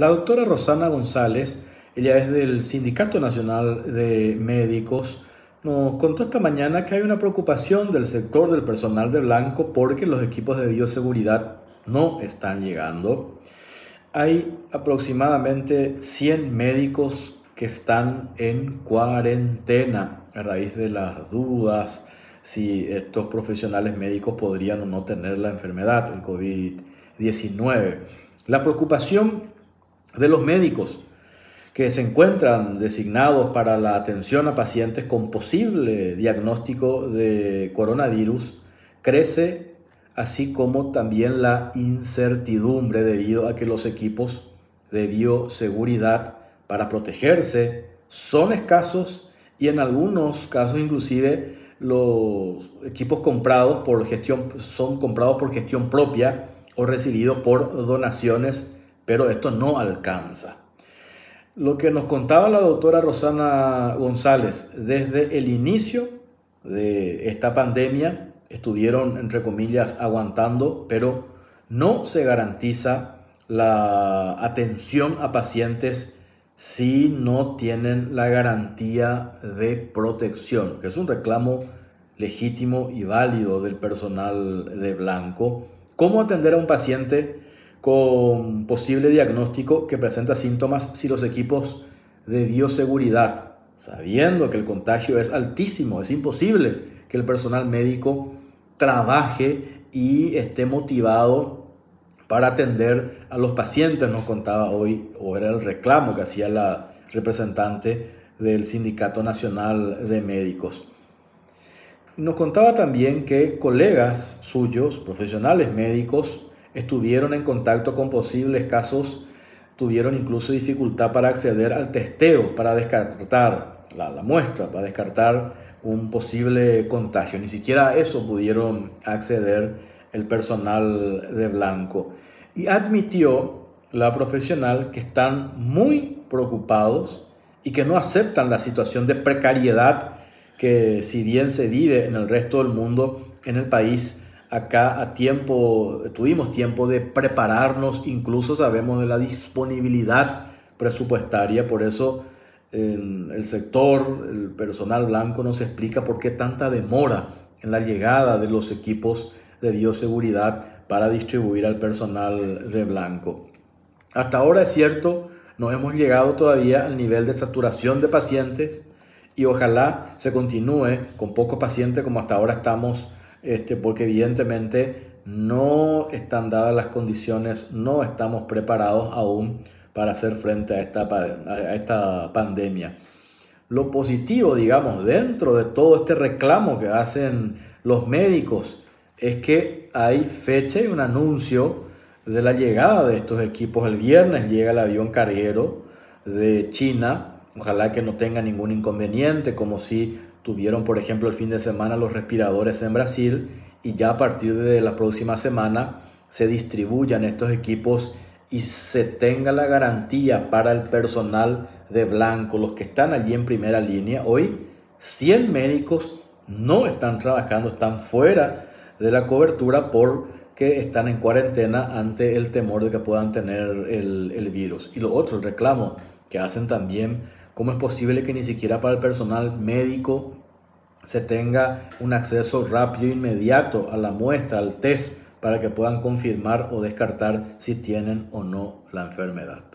La doctora Rosana González, ella es del Sindicato Nacional de Médicos, nos contó esta mañana que hay una preocupación del sector del personal de blanco porque los equipos de bioseguridad no están llegando. Hay aproximadamente 100 médicos que están en cuarentena a raíz de las dudas si estos profesionales médicos podrían o no tener la enfermedad, el COVID-19. La preocupación de los médicos que se encuentran designados para la atención a pacientes con posible diagnóstico de coronavirus crece, así como también la incertidumbre debido a que los equipos de bioseguridad para protegerse son escasos y en algunos casos inclusive los equipos comprados por gestión son comprados por gestión propia o recibidos por donaciones, pero esto no alcanza. Lo que nos contaba la doctora Rosana González, desde el inicio de esta pandemia estuvieron, entre comillas, aguantando, pero no se garantiza la atención a pacientes si no tienen la garantía de protección, que es un reclamo legítimo y válido del personal de blanco. ¿Cómo atender a un paciente con posible diagnóstico que presenta síntomas si los equipos de bioseguridad, sabiendo que el contagio es altísimo, es imposible que el personal médico trabaje y esté motivado para atender a los pacientes, nos contaba hoy, o era el reclamo que hacía la representante del Sindicato Nacional de Médicos. Nos contaba también que colegas suyos, profesionales médicos, estuvieron en contacto con posibles casos, tuvieron incluso dificultad para acceder al testeo, para descartar la, muestra, para descartar un posible contagio. Ni siquiera eso pudieron acceder el personal de blanco. Y admitió la profesional que están muy preocupados y que no aceptan la situación de precariedad que si bien se vive en el resto del mundo, en el país acá a tiempo, tuvimos tiempo de prepararnos, incluso sabemos de la disponibilidad presupuestaria, por eso el sector, el personal blanco nos explica por qué tanta demora en la llegada de los equipos de bioseguridad para distribuir al personal de blanco. Hasta ahora es cierto, no hemos llegado todavía al nivel de saturación de pacientes y ojalá se continúe con pocos pacientes como hasta ahora estamos este, porque evidentemente no están dadas las condiciones, no estamos preparados aún para hacer frente a esta, a esta pandemia. Lo positivo, digamos, dentro de todo este reclamo que hacen los médicos es que hay fecha y un anuncio de la llegada de estos equipos. El viernes llega el avión carguero de China. Ojalá que no tenga ningún inconveniente, como si tuvieron, por ejemplo, el fin de semana los respiradores en Brasil y ya a partir de la próxima semana se distribuyan estos equipos y se tenga la garantía para el personal de blanco, los que están allí en primera línea. Hoy 100 médicos no están trabajando, están fuera de la cobertura porque están en cuarentena ante el temor de que puedan tener el, el virus. Y lo otro, el reclamo que hacen también ¿Cómo es posible que ni siquiera para el personal médico se tenga un acceso rápido e inmediato a la muestra, al test, para que puedan confirmar o descartar si tienen o no la enfermedad?